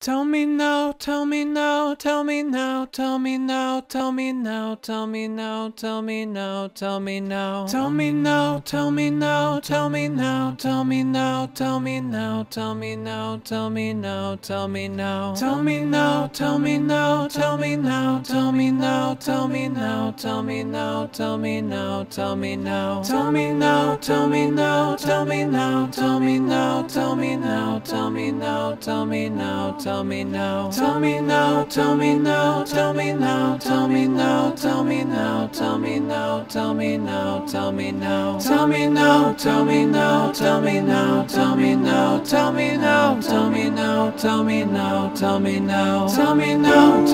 Tell me now, tell me now, tell me now, tell me now, tell me now, tell me now, tell me now, tell me now. Tell me now, tell me now, tell me now, tell me now, tell me now, tell me now, tell me now, tell me now. Tell me now, tell me now, tell me now, tell me now, tell me now, tell me now, tell me now, tell me now. Tell me now, tell me now, tell me now, tell me now, tell me now, tell me now, tell me now tell me now, tell me now, tell me now, tell me now, tell me now, tell me now, tell me now, tell me now, tell me now, tell me now, tell me now, tell me now, tell me now, tell me now, tell me now, tell me now, tell me now, tell me now, tell me now,